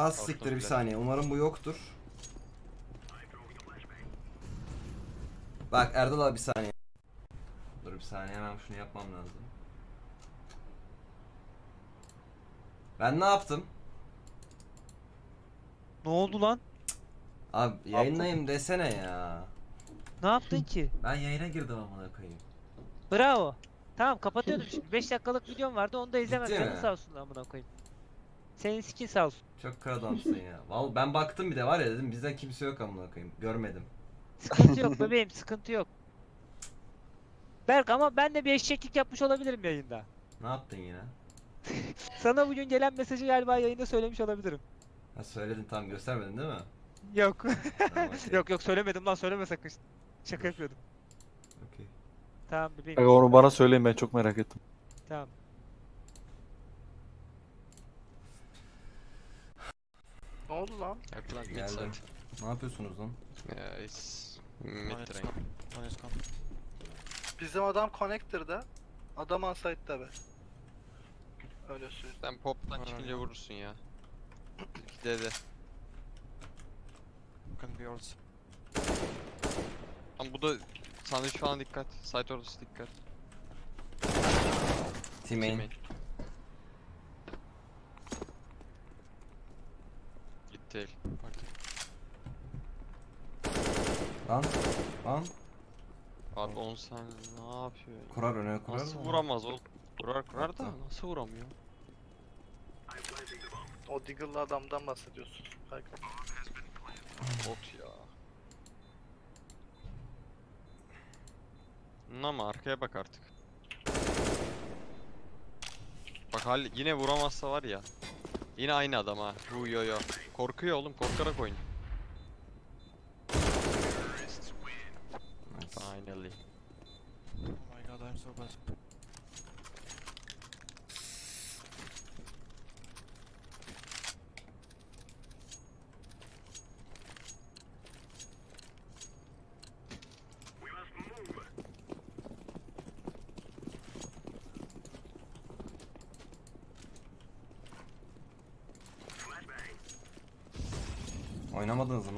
Has siktir bir saniye. Umarım bu yoktur. Bak Erdal abi bir saniye. Dur bir saniye hemen şunu yapmam lazım. Ben ne yaptım? Ne oldu lan? Abi yayındayım desene ya. Ne yaptın ki? Ben yayına girdim amına koyayım. Bravo. Tamam kapatıyordum şimdi. 5 dakikalık videom vardı onu da izlemem. Ciddi Canın mi? sağ olsun amına koyayım. Senin skin sağ olsun. Çok kör adamsın ya. Vallahi ben baktım bir de var ya dedim bizden kimse yok amına koyayım. Görmedim. Sıkıntı yok bebeğim sıkıntı yok. Berk ama ben de bir eşeklik yapmış olabilirim yayında. Ne yaptın yine? Sana bugün gelen mesajı galiba yayında söylemiş olabilirim. Ha söyledin tam göstermedin değil mi? Yok. Tamam, okey. yok yok söylemedim lan söyleme sakın. Şaka yapıyordum. Okey. Tamam bebeğim. Aga onu bana söyleyin ben çok merak ettim. Tamam. Oldu lan? Act like mid Geldim. side. Ne yapıyorsunuz lan? Yeah, it's mid Minus. Bizim adam connector'da. Adam on site'da be. Öyle söyleyeyim. Sen pop'tan çıkınca vurursun ya. Dede. Can be yours. Ama bu da sandviç falan dikkat. Site ortası dikkat. Teammate. Teammate. El. Lan. Lan. Abi 10 saniye ne yapıyor? ya? Kurar öne kurar Nasıl mı? vuramaz oğlum? Kurar kurar da nasıl vuramıyor? O Diggle'lı adamdan bahsediyorsun. Bak. Bot ya. Ama arkaya bak artık. Bak hal yine vuramazsa var ya. Yine aynı adam ha. Bu yo yo. Korkuyor oğlum korkarak. Nice. Finally. Oh my god, I'm so bad.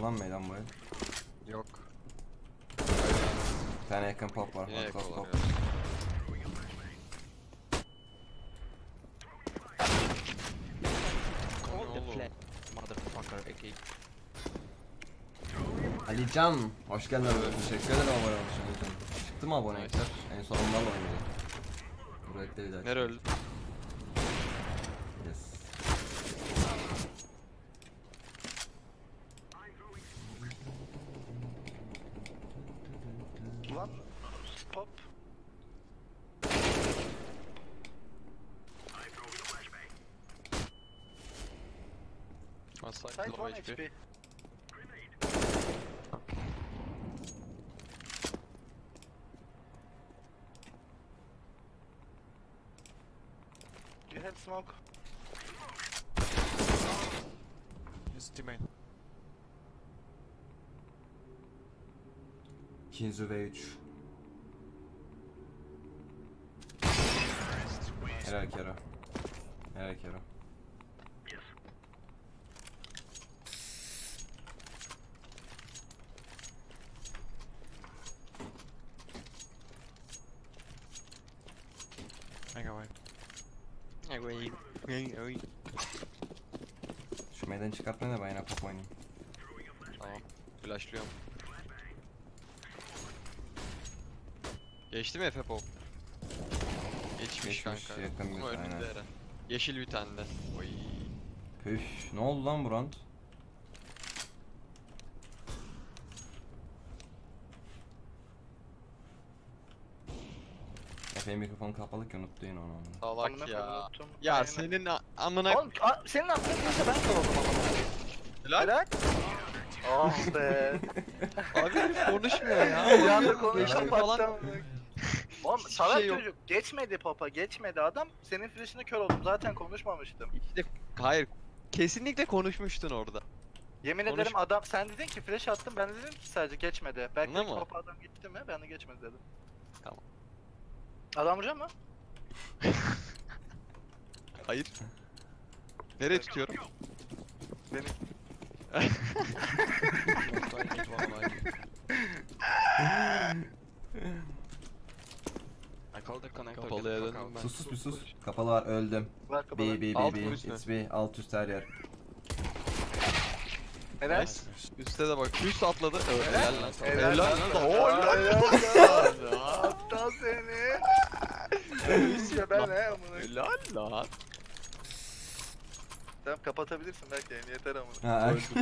Lan meydan boyu? Yok. Bir tane yakın pop var. Yine yakalaıyor. pop. Motherfucker. Ali Can, hoş geldin abi. Teşekkür ederim abone olmuş için. Çıktı mı abonelikler? En son onlarla oynadım. Buraya ekle bir daha. Nere öldü? Yes. Lan. Pop. One side, Site low 1 HP. HP. You have smoke. His teammate. Kinzu V3. Helal Kero. Helal Kero. Mega wide. Şu meydan çıkartmayın da ben yine pop oynayayım. Tamam. Flashlıyorum. Geçti mi Efe Pop? Geçmiş, Geçmiş, kanka. yakın bir Ama önünde tane. Eren. Yeşil bir tane de. Oy. Püf, ne oldu lan bu round? Efe'nin mikrofonu kapalı ki unuttu yine onu. Salak ya. unuttum. Ya Aynen. senin a- amına Oğlum a- senin aklın neyse ben ama. Helal. Helal. Ah be. Abi herif konuşmuyor ya. Bir anda mi kapattım. Oğlum Hiçbir salak şey yok. çocuk geçmedi papa geçmedi adam senin flash'ine kör oldum zaten konuşmamıştım. İşte hayır. Kesinlikle konuşmuştun orada. Yemin Konuş- ederim adam sen dedin ki flash attım ben de dedim ki sadece geçmedi. Belki Anladın mı? papa adam gitti mi ben de geçmedi dedim. Tamam. Adam vuracak mı? Hayır. Nereye tutuyorum? Beni Call the connector. Kapalıya döndüm ben. Sus sus bir sus. Kapalı var öldüm. B kapalı. B Alt B mı B. üst mü? It's B. Alt üst her yer. Helal. Nice. Üste de bak. Üst atladı. Evet, helal lan sana. Helal lan lan. sana. Oo, Helal. Aptal seni. İşte ben he amına. Helal lan. Tamam kapatabilirsin belki yani yeter amına. Ha, Guys,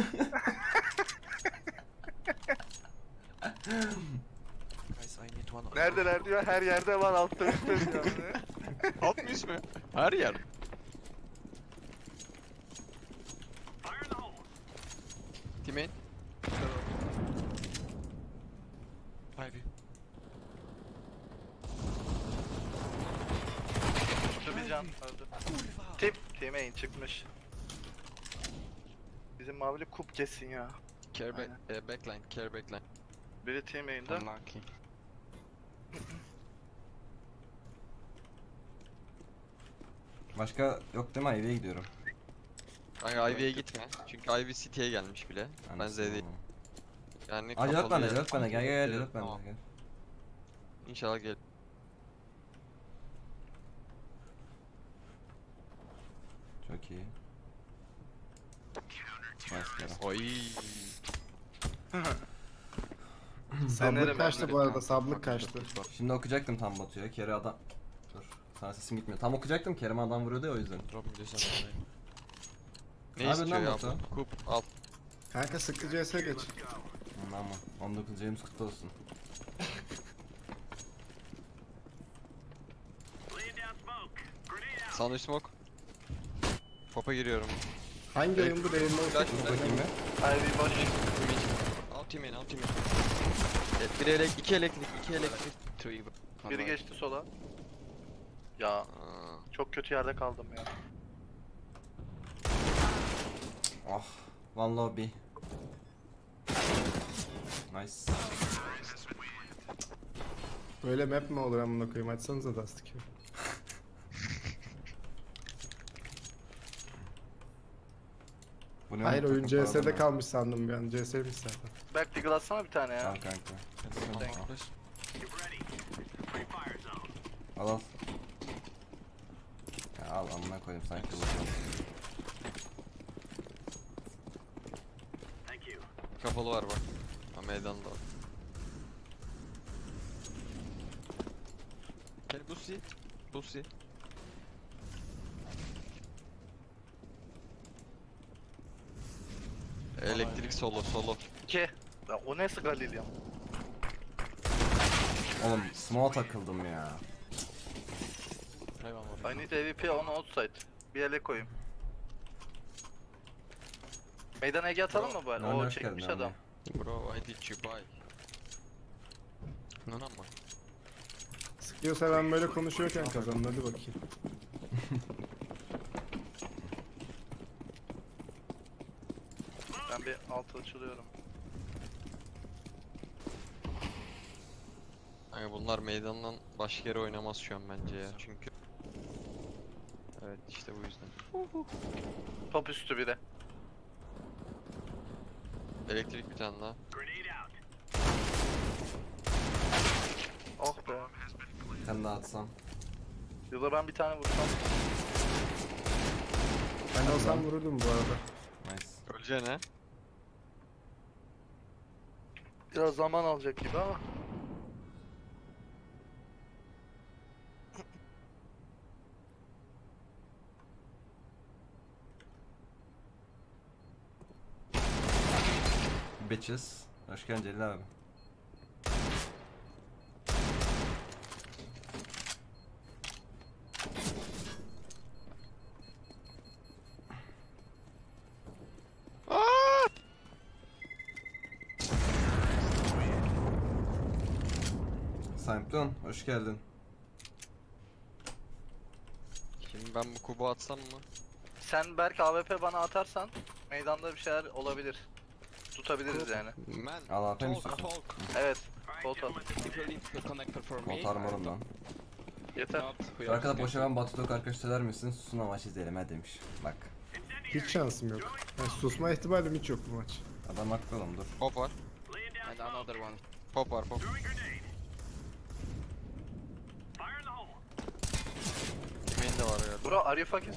I need one on Neredeler diyor her yerde var altta üstte diyor. amına. Alt mı üst mü? Her yer. Teammate. Ivy. Can öldü. Tip team'e çıkmış. Bizim mavili kup kesin ya. Care back, e, backline, care backline. Biri team'e'inde. Unlucky. Başka yok değil mi? Ivy'ye gidiyorum. Kanka Ivy'ye gitme. Çünkü Ivy City'ye gelmiş bile. Ben Anasını Z'deyim. Yani Aa Celat bende, yer- Celat bende. Gel gel gel Celat bende. Gel. İnşallah gel. Çok iyi. Nice kere. Oy. Sablık kaçtı bu arada sablık kaçtı. Şimdi okuyacaktım tam Batu'ya. Kere adam... Dur. Sana sesim gitmiyor. Tam okuyacaktım. Kerem adam vuruyordu ya o yüzden. Ne Abi istiyor ya Batu? Kup al. Kanka sıkı CS geç. Ama 19 James kutlu olsun. Sana smoke. Pop'a giriyorum. Hangi oyun bu değil mi? Flash Dur flash. bakayım bir. Ivy Evet, bir elek, iki elektrik, iki elektrik. Three. Biri geçti sola. Ya çok kötü yerde kaldım ya. Oh. One lobby. Nice. Böyle map mi olur amına koyayım açsanıza Dust 2. Bu ne Hayır oyun CS'de kalmış sandım bir an. CS'miş zaten. Back deagle atsana bir tane ya. Al kanka. Thank you. Al al. Ya al amına koyayım sanki bu. kapalı var bak. Ha meydanda var. Gel Busi. Busi. Elektrik solo solo. 2. Ya o nasıl Galil ya? Oğlum small takıldım ya. I need AWP on outside. Bir ele koyayım. Meydan Ege atalım mı bari? Nerede O hoş çekmiş geldin adam. Bro I did you buy? Lan ama. Sıkıyorsa ben böyle konuşuyorken kazanın hadi bakayım. Ben bir altı açılıyorum. Hani bunlar meydandan başka yere oynamaz şu an bence ya çünkü. Evet işte bu yüzden. Top üstü biri. Elektrik bir tane daha. Oh be. Bir tane daha atsam. Yılda ben bir tane vursam. Ben olsam vururdum bu arada. Nice. Öleceğine. Biraz zaman alacak gibi ama. Bitches. Hoş geldin Celil abi. Simon, hoş geldin. Şimdi ben bu kubu atsam mı? Sen Berk AWP bana atarsan meydanda bir şeyler olabilir. Tutabiliriz yani. Man. Al mi Talk. Evet. Bolt at. You leave the connector for me. Bot armorum lan. Yeter. Not, Şu arkada boşa ben Batu Dok arkadaş söyler misin? Susun ama izleyelim ha demiş. Bak. Hiç şansım yok. Yani susma ihtimalim hiç yok bu maç. Adam haklı oğlum dur. Pop var. And another one. Pop var pop. Main de var ya. Bro are you fucking?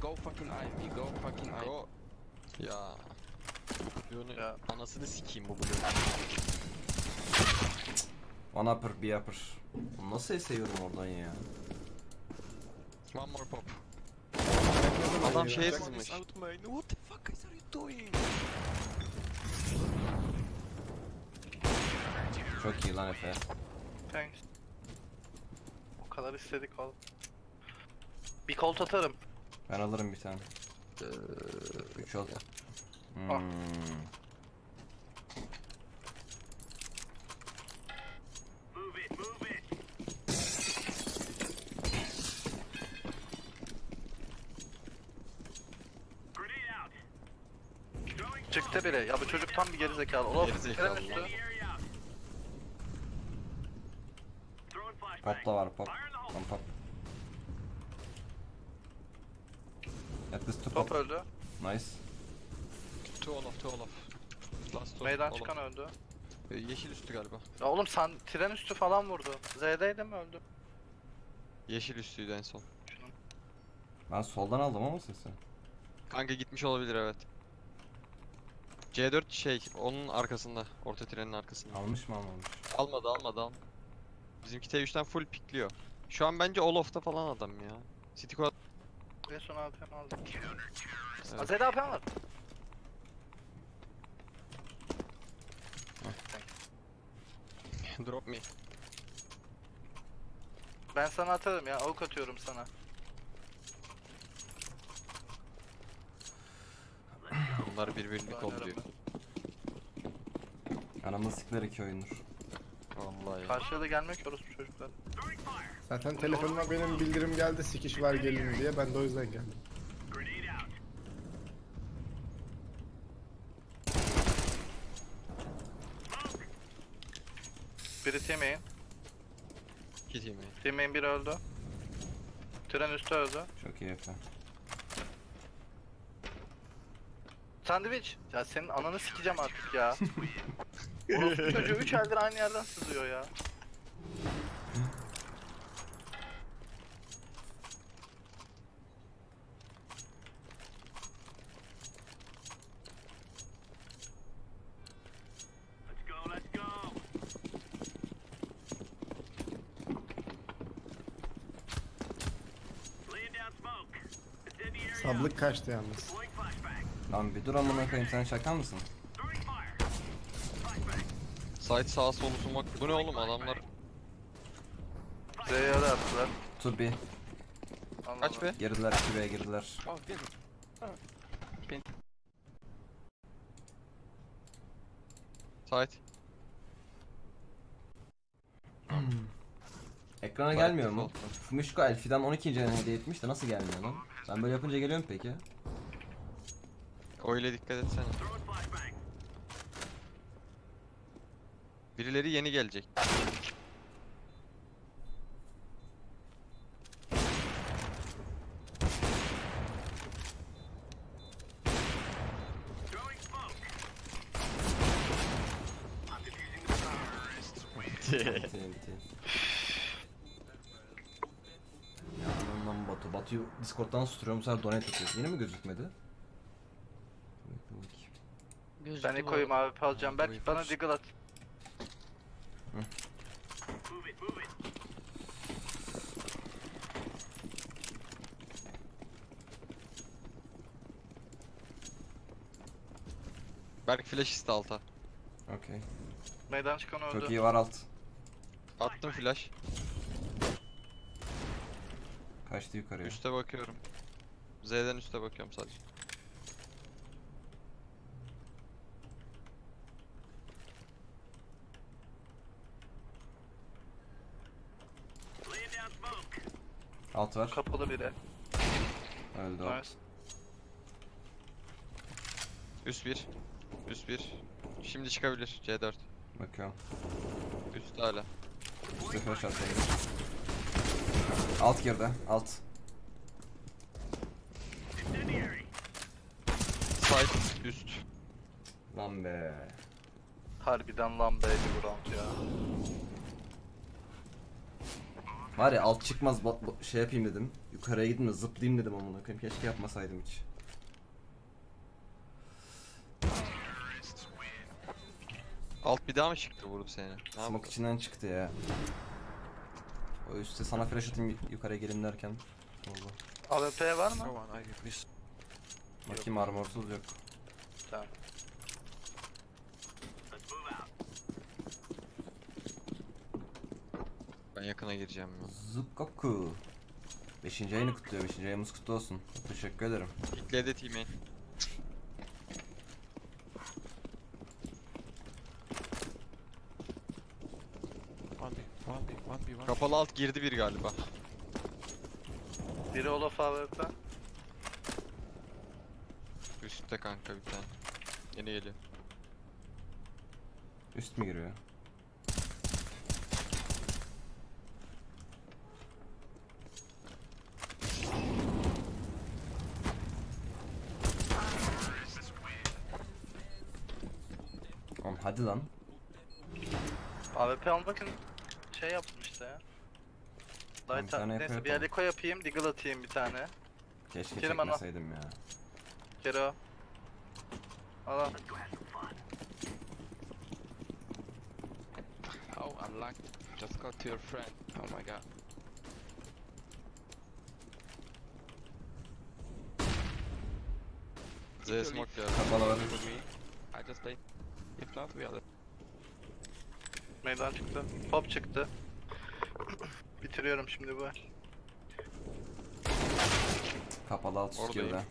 Go fucking Ivy, go fucking Ivy. Go. Ya. Bloğunu Ya. anasını sikeyim bu bloğu. One upper, bir upper. Bunu Nasıl seviyorum oradan ya? One more pop. Adam şeye sızmış. What the fuck is are you doing? Çok iyi lan Efe. Thanks. O kadar istedik oğlum. Bir kolt atarım. Ben alırım bir tane. Ee, üç al. Hmm. Ah. Çıktı bile. Ya bu çocuk tam bir gerizekalı. Ulan Gerizekalı lan. Pop da var pop. Tam pop. At least two Top pop. öldü. Nice. All off. Last all off. çıkan öldü. Ee, Yeşil üstü galiba. Ya oğlum sen tren üstü falan vurdu. Z'deydi mi öldü? Yeşil üstüydü en son. Ben soldan aldım ama sesi. Kanka gitmiş olabilir evet. C4 şey onun arkasında. Orta trenin arkasında. Almış mı almamış? Almadı almadı almadı. Bizimki T3'ten full pikliyor. Şu an bence all off'ta falan adam ya. City Quad En son APM aldım. Evet. Z'de APM var. Drop me. Ben sana atarım ya. Avuk atıyorum sana. Bunlar kolluyor. ararım. Aramda sikler iki oyundur. Vallahi ya. Karşıya da ki orospu çocuklar. Zaten telefonuma benim bildirim geldi sikiş var gelin diye ben de o yüzden geldim. Biri teammain. İki team ya. Teammain biri öldü. Tren üstü öldü. Çok iyi Efe. Sandviç. Ya senin ananı sikeceğim artık ya. Orospu çocuğu 3 eldir aynı yerden sızıyor ya. Kaçtı yalnız. Lan bir dur amına koyayım sen şaka mısın? Side sağa solu sumak. Bu ne oğlum adamlar? Z'ye de attılar. To be. Anladım. Kaç be? Girdiler 2B'ye girdiler. Oh, good. Side. Ekrana gelmiyor mu? Fumishko Elfi'den 12. hediye etmiş de nasıl gelmiyor lan? Ben böyle yapınca geliyor mu peki? Öyle dikkat etsene. Birileri yeni gelecek. TNT. Ya Batu'yu Discord'dan susturuyorum sefer donate atıyor. Yine mi gözükmedi? Gözüktü Ben bu Eko'yum arada. abi alacağım. Berk bana diggle at. Berk flash iste alta. Okey. Meydan çıkan öldü. Çok iyi var alt. Attım flash. Kaçtı yukarıya. Üste bakıyorum. Z'den üste bakıyorum sadece. Alt var. Kapalı biri. Öldü o. Nice. Üst 1. Üst 1. Şimdi çıkabilir C4. Bakıyorum. Üst hala. Üstte flash atayım. Alt girdi. Alt. side üst. Lan be. Harbiden lan beydi bu round ya. Var ya alt çıkmaz şey yapayım dedim. Yukarıya gideyim de zıplayayım dedim amına koyayım. Keşke yapmasaydım hiç. Alt bir daha mı çıktı vurdu seni? Ne yaptı? Smoke içinden çıktı ya. O üstte sana flash atayım yukarıya gelin derken oldu. AWP var mı? Bakayım armorsuz yok. Tamam. Ben yakına gireceğim ya. Zukoku. 5. ayını kutluyor. 5. ayımız kutlu olsun. Teşekkür ederim. Kitledi team'i. One B, one B, one B, one B. Kapalı alt girdi bir galiba. Biri Olaf AWP. Üstte kanka bir tane. Yeni geliyor. Üst mü giriyor? Oğlum hadi lan. AWP almak için şey yaptım işte ya. Tamam, bir Light tane Neyse yapı bir. Eliko yapayım, Deagle atayım bir tane. Keşke Kerim ana. çekmeseydim ya. Kero. Al al. Oh, unlucky. Just got to your friend. Oh my god. Z smoke geldi. Kapalı var. With me. I just play. If not, we are Meydan çıktı. Pop çıktı. Bitiriyorum şimdi bu. Kapalı alt üst Oradayım. girdi.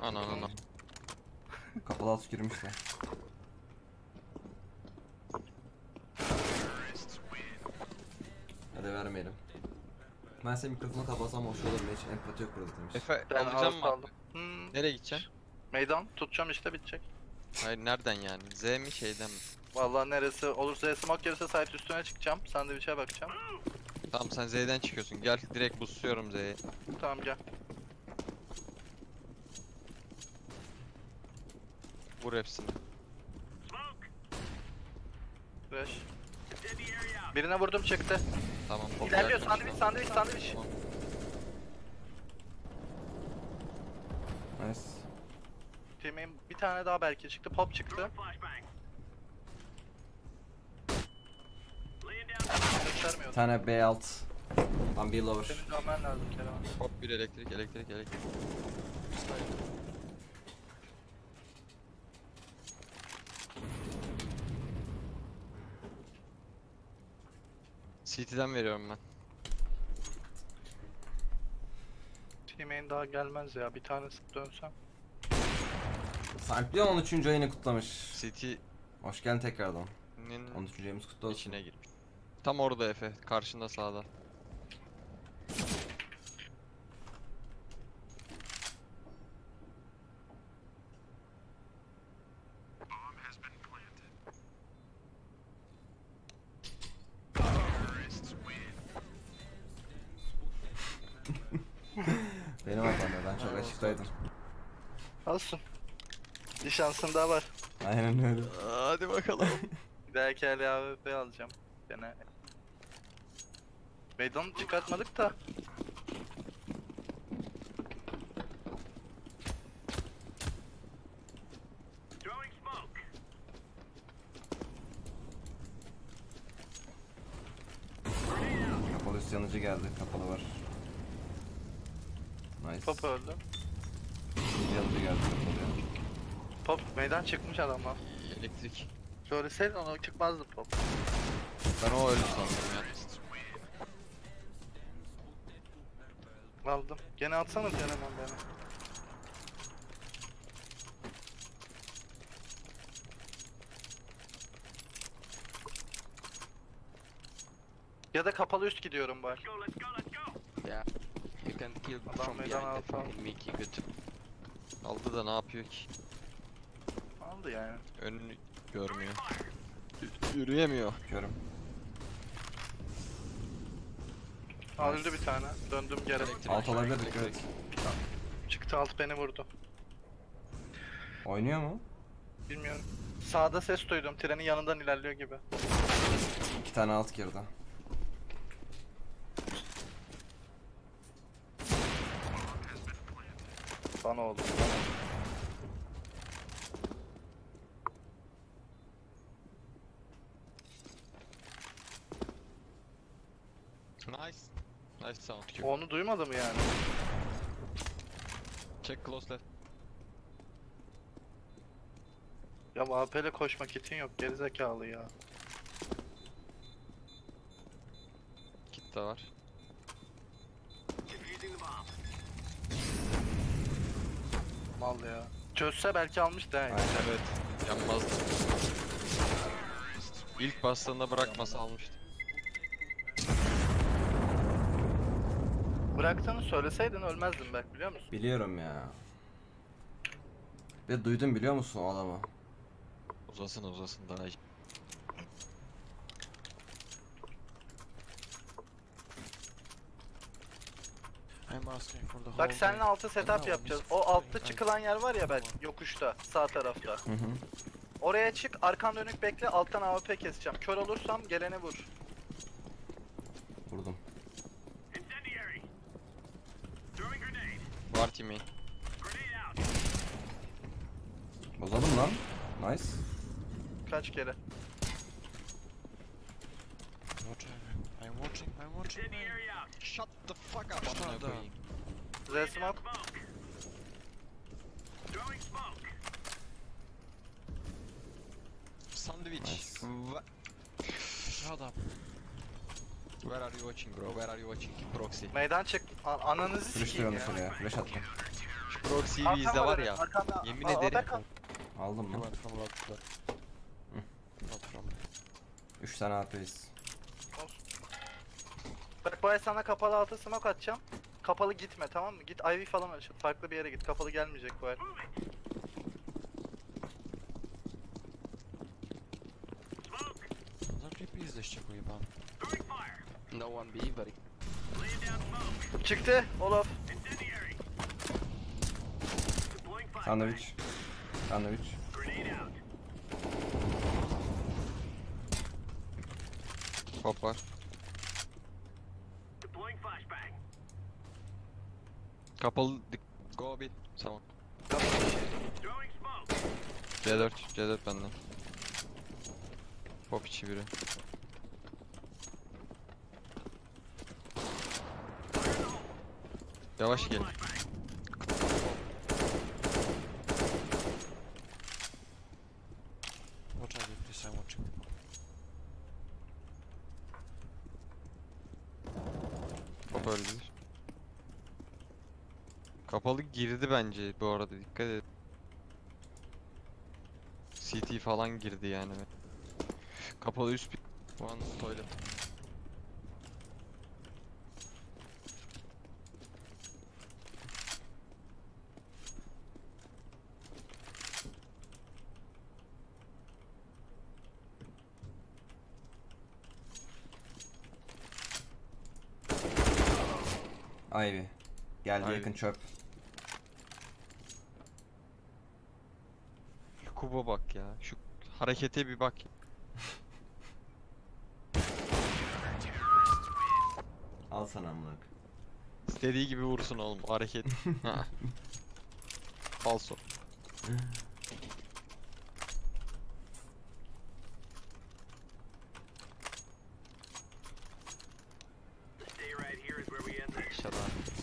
Ana ana. Kapalı alt üst girmiş de. Hadi vermeyelim. Ben senin mikrofonu kapatsam hoş olur mu? Hiç empati yok burada demiş. Efe Ben alacağım mı? aldım. Hmm. Nereye gideceksin? Meydan tutacağım işte bitecek. Hayır nereden yani? Z mi şeyden mi? Vallahi neresi olursa smoke gelirse site üstüne çıkacağım. Sandviçe bakacağım. Tamam sen Z'den çıkıyorsun. Gel direkt boostluyorum Z'yi. Tamam gel. Vur hepsini. Flash. Birine vurdum çıktı. Tamam. pop İlerliyor sandviç sandviç sandviç. Tamam. Nice. Team'in bir tane daha belki çıktı. Pop çıktı. Bir Göstermiyor. tane B alt. Tam bir lower. Senin dönmen lazım Kerem. Pop bir elektrik elektrik elektrik. CT'den veriyorum ben. Team'in daha gelmez ya. Bir tanesi dönsem. Sampleon 13. ayını kutlamış. CT'nin Hoş geldin tekrardan. 13. ayımız kutlu olsun. içine girmiş. Tam orada Efe. Karşında sağda. Benim hatam ya ben çok açıktaydım. Olsun. Bir şansın daha var. Aynen öyle. Hadi bakalım. Bir dahaki AWP alacağım. Gene. Meydan çıkartmadık da. Kapalı üst yanıcı geldi. Kapalı var. Nice. Pop öldü. Yanıcı geldi kapalı. Pop meydan çıkmış adamlar. elektrik. Söyleseydin ona çıkmazdı pop. Ben o öyle sandım ya. Aldım. Gene atsana Cenemen beni. Ya da kapalı üst gidiyorum bari. Yeah. You can kill Adam from meydan behind alfa. and Mickey good. Aldı da ne yapıyor ki? Aldı yani. Önünü görmüyor. Y- Yürüyemiyor. Körüm. Öldü bir tane. Döndüm geri. Alt olabilir dikkat et. Çıktı alt beni vurdu. Oynuyor mu? Bilmiyorum. Sağda ses duydum. Trenin yanından ilerliyor gibi. İki tane alt girdi. Bana oldu. Nice. Nice sound Q. Onu duymadı mı yani? Check close left. Ya AP ile koşma kitin yok gerizekalı ya. Kit de var. Mal ya. Çözse belki almıştı ha. Aynen. Evet. Yanmazdı. İlk bastığında bırakmasa almıştı. Bıraktığını söyleseydin ölmezdin belki biliyor musun? Biliyorum ya. Ve duydum biliyor musun o adamı? Uzasın uzasın daha iyi. Bak seninle altı setup yapacağız. O altta çıkılan yer var ya ben yokuşta sağ tarafta. Hı hı. Oraya çık arkan dönük bekle alttan AWP keseceğim. Kör olursam gelene vur. Var team'i. Bozalım lan. Nice. Kaç kere. Watching. I'm watching. I'm watching. Shut the fuck up. Shut koyayım. Z smoke. Sandwich. Nice. Shut up. Where are you watching bro? Where are you watching? Proxy. Meydan çık. A- ananızı Flash sikeyim diyorum ya. şuraya. Flash attım. Şu Proxy'yi bir Arkam izle var ya. arkanda. Yemin Aa, ederim. Aldım lan. went from left to left. Not from me. 3 tane AP'yiz. Bak bu ay sana kapalı altı smoke atacağım. Kapalı gitme tamam mı? Git IV falan açıl. Farklı bir yere git. Kapalı gelmeyecek bu ay. No one B, very. Çıktı. Olaf. Sandviç. Sandviç. Hop var. Kapalı dik- go bir. Tamam. C4, C4 bende. Pop içi biri. Yavaş gel. Watch ID, please, I'm watching. Pop öldü. Kapalı girdi bence bu arada dikkat et. CT falan girdi yani. Kapalı üst bir one toilet. Ivy. Geldi Ivy. yakın çöp. Şu kuba bak ya. Şu harekete bir bak. Al sana amına koyayım. İstediği gibi vursun oğlum hareket. Ha. Falso. Shut up.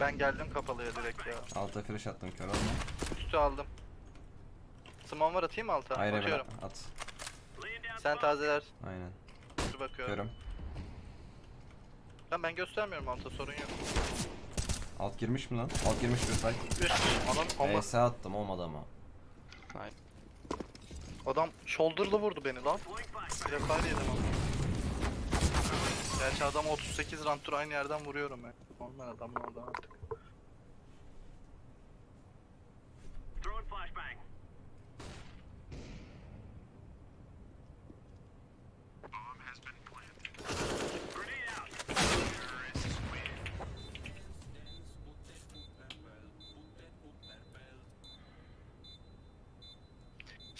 Ben geldim kapalıya direkt ya. Alta flash attım kör olma. Üstü aldım. Smon var atayım mı alta? Hayır evet Atıyorum. at. Sen tazeler. Aynen. Dur bakıyorum. Körüm. Ben ben göstermiyorum alta sorun yok. Alt girmiş mi lan? Alt girmiş bir site. Üst. Anam ama ES attım olmadı ama. Adam shoulder'lı vurdu beni lan. Prefire yedim ama. Gerçi adam 38 round'tur aynı yerden vuruyorum ben. Normal adamla oradan artık.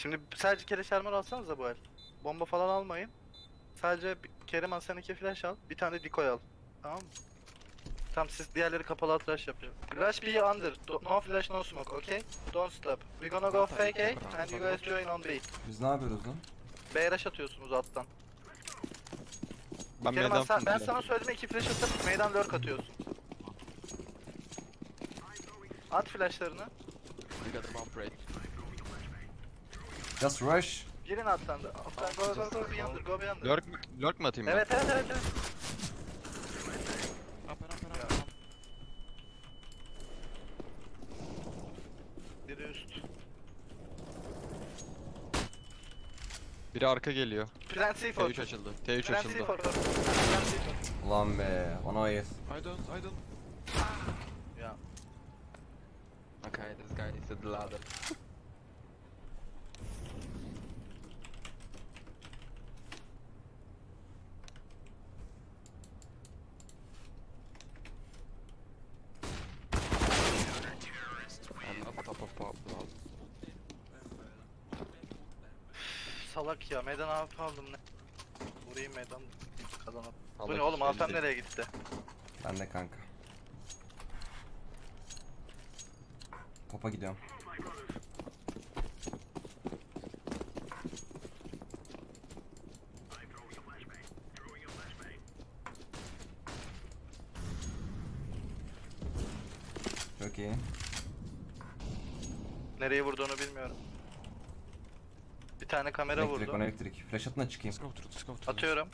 Şimdi sadece kere şarmar alsanız da bu el. Bomba falan almayın. Sadece Kerem al sen iki flash al. Bir tane de decoy al. Tamam mı? Tamam siz diğerleri kapalı alt rush yapıyor. Rush be under. Do- No flash no smoke okay? Don't stop. We gonna go fake A and you guys join on B. Biz ne yapıyoruz lan? B rush atıyorsunuz alttan. Ben Kerim meydan sen, ben sana söyleme iki flash atıp meydan lurk atıyorsun. At flashlarını. We got a bomb break. Just rush. Girin alttan da. Alttan go go go be under go be under. Lurk, lurk mu atayım ben? Evet evet evet evet. Up and up and Yeah. up. and up. Biri üst. Biri arka geliyor. Plant C4. T3 açıldı. T3 Plant açıldı. C4. Plant C4. Ulan be. Ona ayır. I don't, I don't. Ya. Okay, this guy needs the ladder. I'm up top of pop now. Salak ya meydan AP aldım ne? Vurayım meydan kazanıp. Bu ne oğlum AP'm değil. nereye gitti? Ben de kanka. Topa gidiyorum. Çok iyi. Nereye vurduğunu bilmiyorum. Tane kamera Elektrik, vurdu. elektrik. Flash atına çıkayım. Go through. Atıyorum.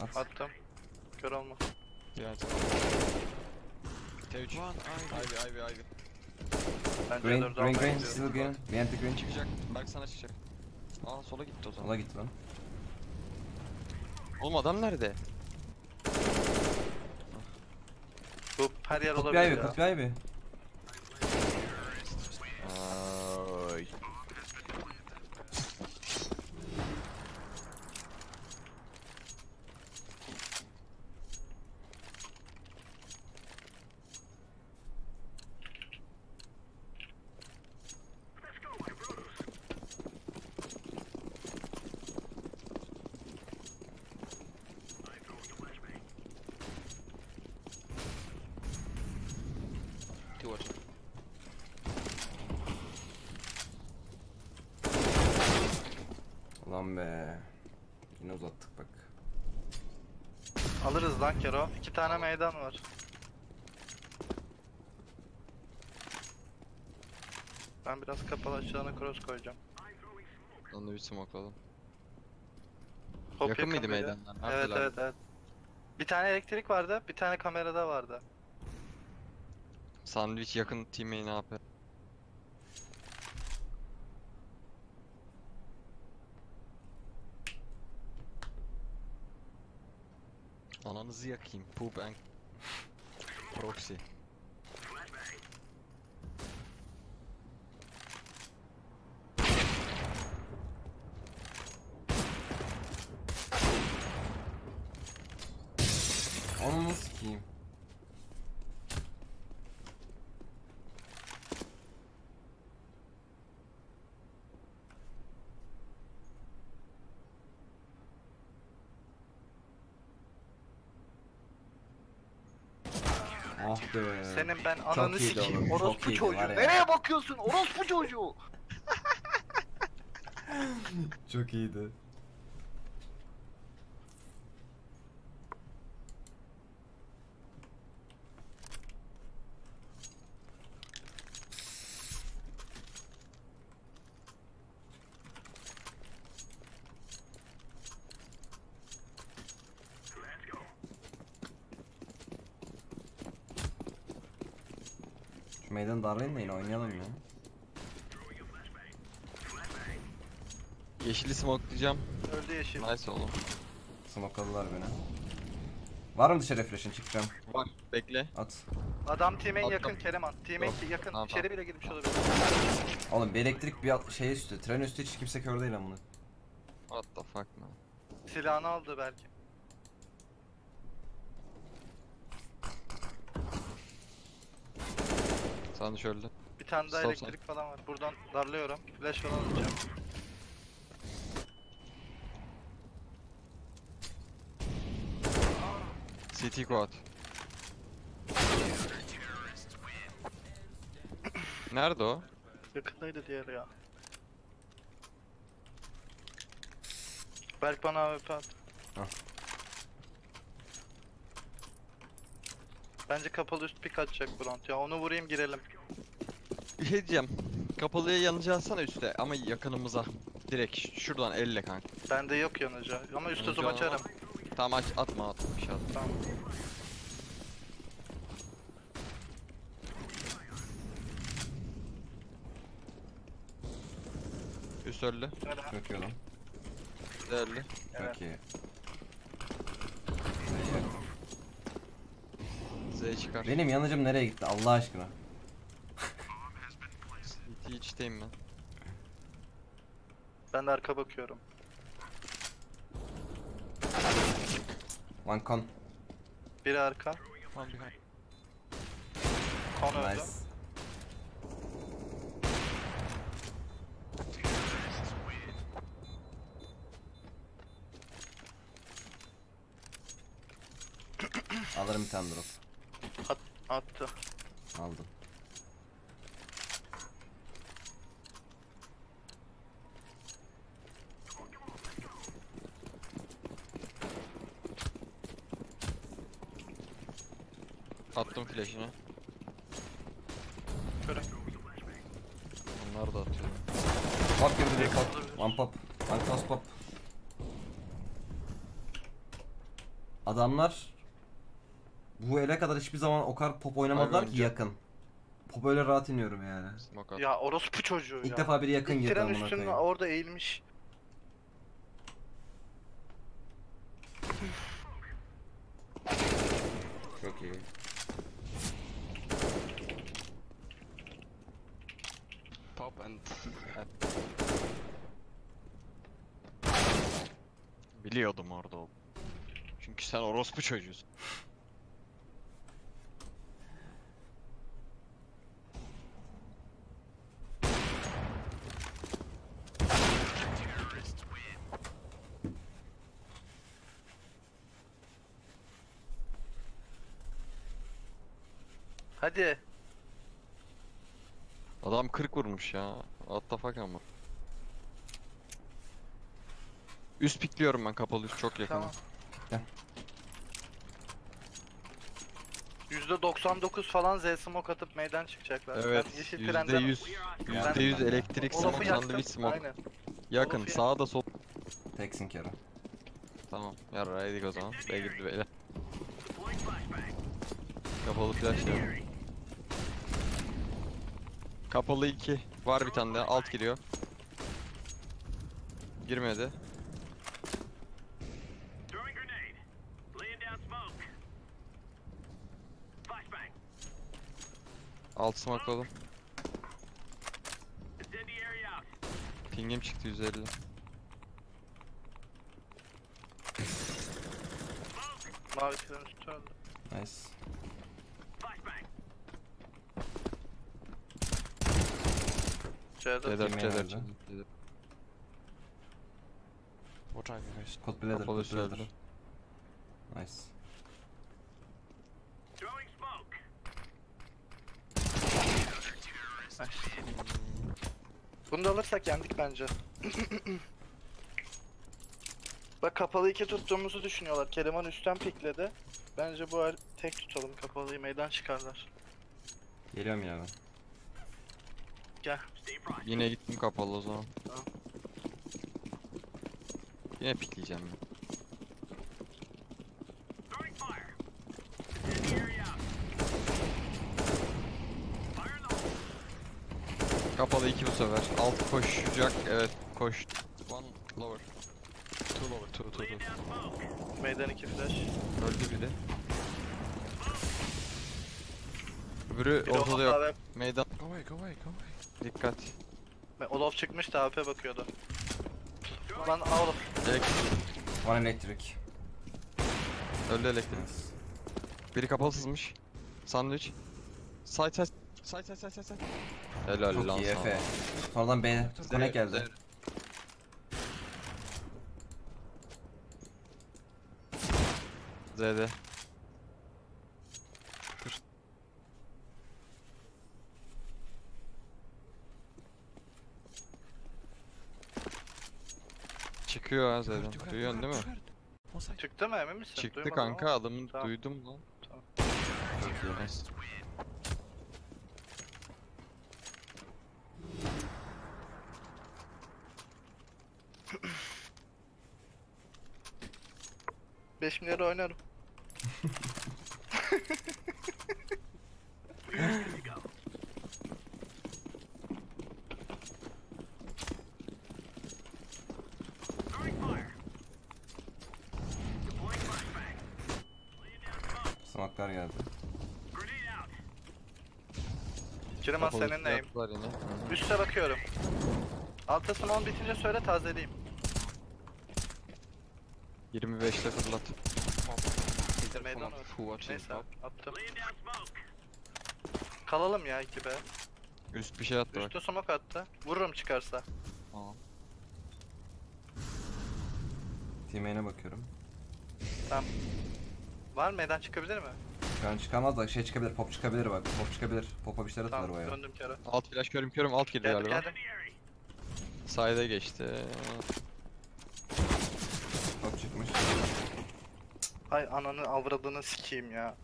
At. Attım. Kör olma. İt's T3. One, I. Ivy, Ivy, Ivy. Green, green, green, still green. Behind the green. Çıkacak. Belki sana çıkacak. Aa sola gitti o zaman. Sola gitti lan. Oğlum adam nerede? Bu her yer olabilir ya. kopya Ivy. Ay. Two watch. Ulan be. Yine uzattık bak. Alırız lan Kero. İki tane meydan var. Ben biraz kapalı aşağına cross koyacağım. Onu bir smokeladım. Hop Yakın mıydı biri. meydanlar? Evet Neredeler? evet evet. Bir tane elektrik vardı, bir tane kamerada vardı. Sandviç yakın team'e ne yapar? Ananızı yakayım. Poop and proxy. Onu nasıl sikeyim? Ah be. Senin ben ananı iyiydi sikeyim. oğlum, çok Orospu iyiydi çocuğu. var ya. Nereye bakıyorsun? Orospu çocuğu. Çok iyiydi. Şu meydanı darlayın da yine oynayalım ya. Yeşili smokelayacağım. Öldü yeşil. Nice oğlum. Smokeladılar beni. Var mı dışarı flash'ın çıkacağım. Var. Bekle. At. Adam team'in Attım. yakın Kereman. Yok, yakın. tamam, İçeri bile girmiş olabilir. Oğlum bir elektrik bir alt- şey üstü. Tren üstü hiç kimse kör değil amına. What the fuck man. Silahını aldı belki. falan şöyle. Bir tane daha Stop elektrik falan var. Buradan darlıyorum. Flash falan alacağım. CT quad. Nerede o? Yakındaydı diğer ya. Berk bana AWP at. Ah. Bence kapalı üst pik atacak Brant ya. Onu vurayım girelim. Bir şey diyeceğim. Kapalıya yanıcı üstte ama yakınımıza. Direkt şuradan elle kanka. Bende yok yanıcı. Ama üstü zoom Yanıcı açarım. Tamam aç atma atma bir şey atma. Tamam. Üst öldü. Çok iyi lan. Öldü. Evet. Çok iyi. Z çıkar. Benim yanıcım nereye gitti Allah aşkına? CT içteyim ben. Ben de arka bakıyorum. One con. Biri arka. Tamam bir Kon öldü. Nice. Alırım bir tane drop. Attı. Aldım. Attım flash'ını. Şöyle. Onlar da atıyor. Pop girdi bir pop. One pop. One cross pop. Adamlar bu ele kadar hiçbir zaman o kadar pop oynamadılar ki yakın. Pop öyle rahat iniyorum yani. Smoke at. Ya orospu çocuğu İlk ya. defa biri yakın İlk girdi tren amına üstünde koyayım. orada eğilmiş. Çok iyi. Pop and Biliyordum orada ol. Çünkü sen orospu çocuğusun. Hadi. Adam 40 vurmuş ya. What the fuck ama. Üst pikliyorum ben kapalı üst çok yakın. Tamam. %99 falan Z smoke atıp meydan çıkacaklar. Evet. Ben yeşil trenden... %100 %100 elektrik Olaf'ı smoke yaktım. sandviç smoke. Aynen. Yakın Olaf'ı sağda sol. Teksin kere. Tamam. Yarraydık o zaman. B girdi beyler. Kapalı flash ya. Kapalı 2. Var bir tane daha. Alt giriyor. Girmedi. Alt smoke oğlum. Pingim çıktı 150. Mavi tren üstü öldü. Nice. C'de. C4 Yemeğe C4 verdi. C4. what are you guys? Kod blader, Kapalı kod blader. üstü. Nice. Bunu da alırsak yendik bence. Bak kapalı iki tuttuğumuzu düşünüyorlar. Keriman üstten pikledi. Bence bu el tek tutalım kapalıyı meydan çıkarlar. Geliyorum ya ben. Gel. Yine gittim kapalı o zaman. Tamam. Yine pikleyeceğim ben. Kapalı iki bu sefer. Alt koşacak. Evet koş. One lower. Two lower. Two two two. Meydan iki flash. Öldü biri. Öbürü Bir ortada yok. AWP Meydan. Go away, go away, go away. Dikkat. Olaf çıkmış da AWP bakıyordu. Lan Olaf. Elektrik. One elektrik. Öldü elektrik. Biri kapalı sızmış. Sandviç. Side side. Say say say say say. Helal Çok lan. Efe. Sonradan B konek geldi. Z'de. Çıkıyor ha Z'den. Duyuyorsun değil mi? Çıktı mı emin misin? Çıktı Duymadım kanka ama. Tamam. duydum lan. Çok Milyar oynarım. Smoke'lar geldi. Kiriman Kapalı senin neyim? yaptılar yine. Üste bakıyorum. Altta small bitince söyle tazeleyeyim. 25'te fırlat. Either Meydan var. watching Neyse attım. Kalalım ya 2B. Üst bir şey attı bak. Üstte smoke attı. Vururum çıkarsa. Tamam. Teammate'e bakıyorum. Var mı? Meydan çıkabilir mi? Şu an çıkamaz da şey çıkabilir, pop çıkabilir bak. Pop çıkabilir. Pop'a bir şeyler atılar Tamam bayağı. döndüm kere. Alt flash körüm körüm alt girdi Geldim galiba. geldim. Side'e geçti. Pop çıkmış. Ay ananı avradını sikeyim ya.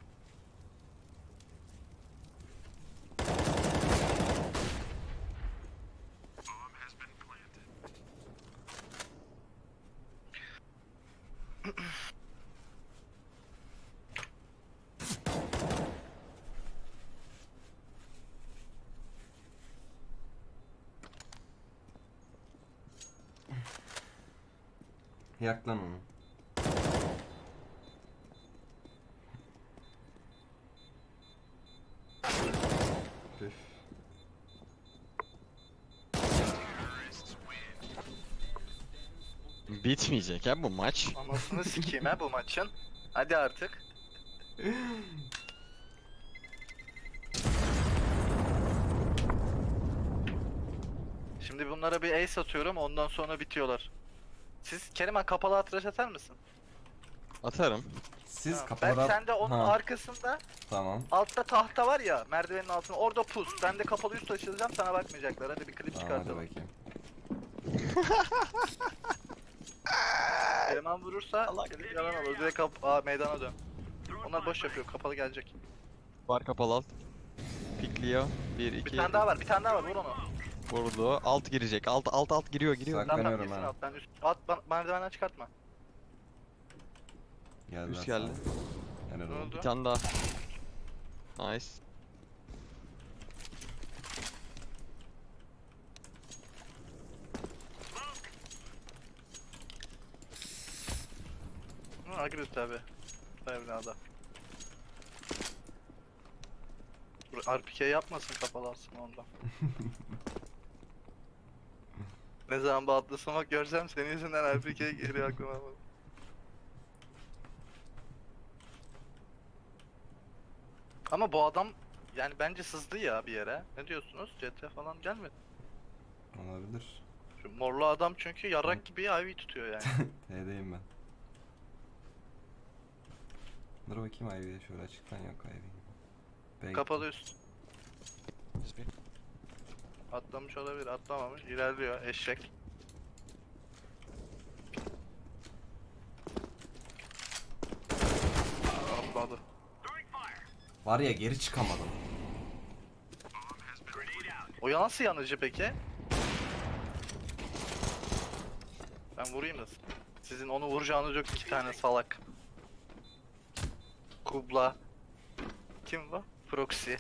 Yak lan onu. Bitmeyecek ya bu maç. Anasını sikeyim ha bu maçın. Hadi artık. Şimdi bunlara bir ace atıyorum ondan sonra bitiyorlar. Siz Keriman kapalı atraş atar mısın? Atarım. Siz Tamam. kafalara... Ben sen de onun Ha, arkasında Tamam. altta tahta var ya merdivenin altında orada pus. Ben de kapalı üst açılacağım sana bakmayacaklar. Hadi bir klip Tamam hadi çıkartalım. bakayım. Keriman vurursa klip yalan olur. Direkt kap Aa, meydana dön. Onlar boş yapıyor. Kapalı gelecek. Var kapalı alt. Pikliyor. 1 2 Bir tane daha var. Bir tane daha var. Vur onu. Vurdu. Alt girecek. Alt alt alt giriyor giriyor. Tamam tamam Saklanıyorum girsin ha. alt. Ben üst at ban- merdivenden çıkartma. Geldiler Üst geldi. Helal Ne oldu? Bir tane daha. Nice. Hı, agres tabi. Evlada. Dur, RPK yapmasın kapalı aslında ondan. ne zaman batlasamak görsem senin yüzünden RPK geliyor aklıma. Ama bu adam yani bence sızdı ya bir yere. Ne diyorsunuz? CT falan gelmedi. Olabilir. Şu morlu adam çünkü yarrak gibi IV tutuyor yani. T'deyim ben. Dur bakayım Ivy'ye şöyle açıktan yok Ivy. Kapalı üst. Atlamış olabilir, atlamamış. İlerliyor eşek. Atladı. Var ya geri çıkamadım. O ya nasıl yanıcı peki? Ben vurayım da. Sizin onu vuracağınız yok iki tane salak. Kubla. Kim bu? Proxy.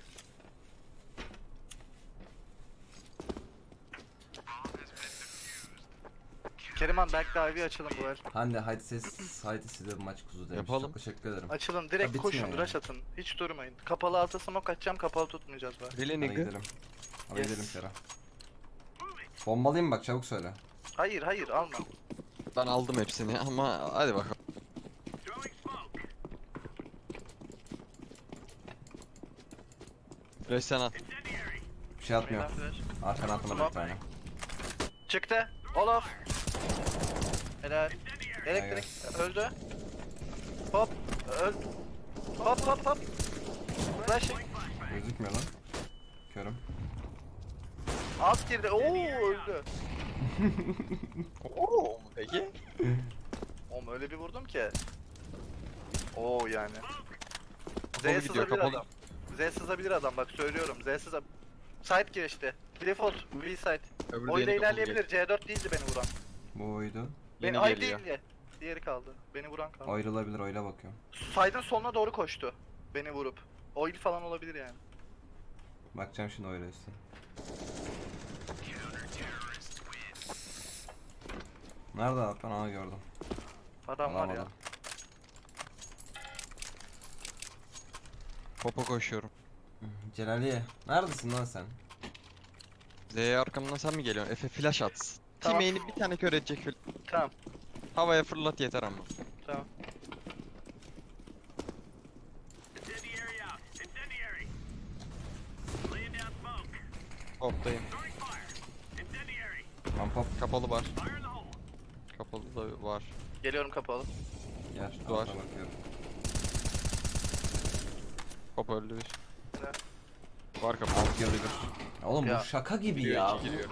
Keriman belki de IV açalım bu el. Hande haydi ses haydi size maç kuzu demiş. Yapalım. Çok teşekkür ederim. Açılın direkt bitmiyor koşun yani. rush atın. Hiç durmayın. Kapalı alta smoke atacağım kapalı tutmayacağız bari. Really Hadi nigga. gidelim. Hadi Yes. gidelim Kera. Bombalıyım bak çabuk söyle. Hayır hayır alma. Ben aldım hepsini ama hadi bakalım. Flash sen at. Bir şey atmıyor. Arkana atmadım Tamam. bir tane. Çıktı. Olaf. Helal. Elektrik öldü. Hop. Öldü. Hop hop hop. Flashing. Gözükmüyor lan. Körüm. Alt girdi. Oo öldü. Oo peki? Oğlum öyle bir vurdum ki. Oo yani. Kapalı gidiyor sızabilir kapalı. adam. Z sızabilir adam bak söylüyorum. Z sızab... Side geçti. Default, V side. Öbürü yeni kapalı ilerleyebilir. C4 değildi beni vuran. Bu oydu. Yeni Beni ay geliyor. değildi. Diğeri kaldı. Beni vuran kaldı. Ayrılabilir oyla bakıyorum. Side'ın soluna doğru koştu. Beni vurup. Oil falan olabilir yani. Bakacağım şimdi oyla üstüne. Nerede Hakan? Aa gördüm. Adam var ya. Alamadım. Popo koşuyorum. Celaliye. Neredesin lan sen? Z'ye arkamdan sen mi geliyorsun? Efe flash at. Tamam. Teammate'i bir tane kör edecek. Tamam. Havaya fırlat yeter ama. Tamam. Hoptayım. Pump up. Kapalı var. Kapalı da var. Geliyorum kapalı. Gel. Var. alta Hop öldü bir. Ne? Var kapalı. Alt girdi bir. Ya Oğlum Ya. bu şaka gibi Giriyor, ya. iki giriyor.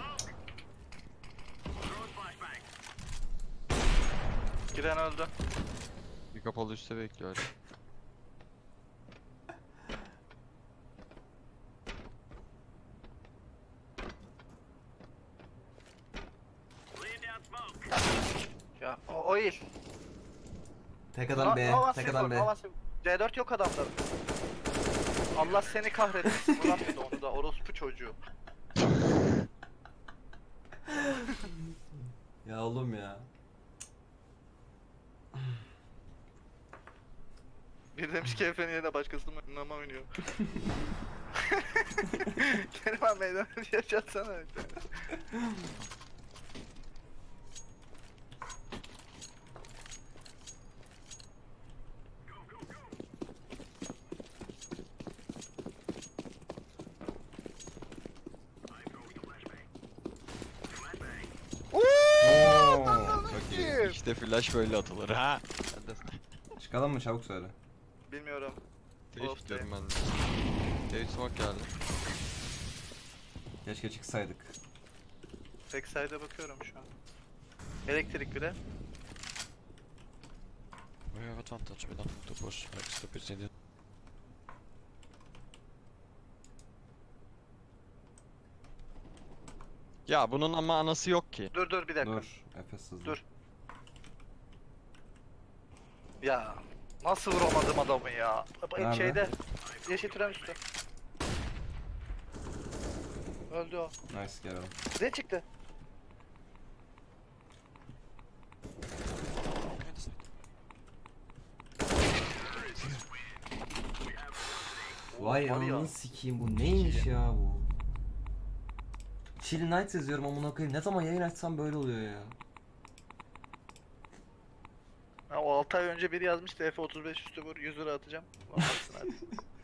Giren öldü. Bir kapalı üstte bekliyor hala. Ya o oil. Tek adam B. No- no one Tek silver, adam B. no one silver. C4 yok adamda. Allah seni kahretsin. Murat dedi onu da orospu çocuğu. Ya oğlum ya. Bir demiş ki Efe'nin yerine başkasının nama oynuyor. Kerem meydan bir yaşatsana. Oo, çok iyi. İşte flash böyle atılır ha. Çıkalım mı çabuk söyle. Bilmiyorum. Of diyorum ben de. Twitch smoke geldi. Keşke çıksaydık. Backside'e bakıyorum şu an. Elektrik bile. We have advantage, we don't need to push like stupid idiot. Ya bunun ama anası yok ki. Dur dur bir dakika. Dur. Efes hızlı. Dur. Ya nasıl vuramadım adamı ya? Nerede? Şeyde yeşil tren üstü. Öldü o. Nice gelelim. Ne çıktı? Vay var ya. ananı sikeyim bu neymiş ya bu? Chill Nights yazıyorum amına koyayım. Ne zaman yayın açsam böyle oluyor ya. Ha, o 6 ay önce biri yazmıştı F35 üstü vur 100 lira atacağım. Hadi.